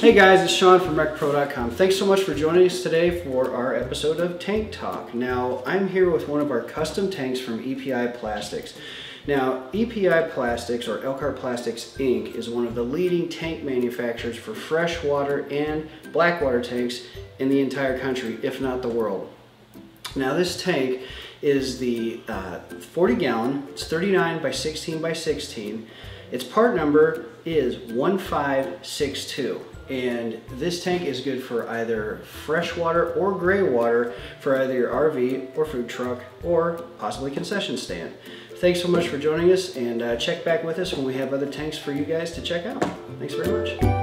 Hey guys, it's Sean from RecPro.com. Thanks so much for joining us today for our episode of Tank Talk. Now, I'm here with one of our custom tanks from EPI Plastics. Now, EPI Plastics, or Elkhart Plastics Inc., is one of the leading tank manufacturers for freshwater and blackwater tanks in the entire country, if not the world. Now, this tank is the uh, 40 gallon, it's 39 by 16 by 16. Its part number is 1562 and this tank is good for either fresh water or gray water for either your RV or food truck or possibly concession stand. Thanks so much for joining us and uh, check back with us when we have other tanks for you guys to check out. Thanks very much.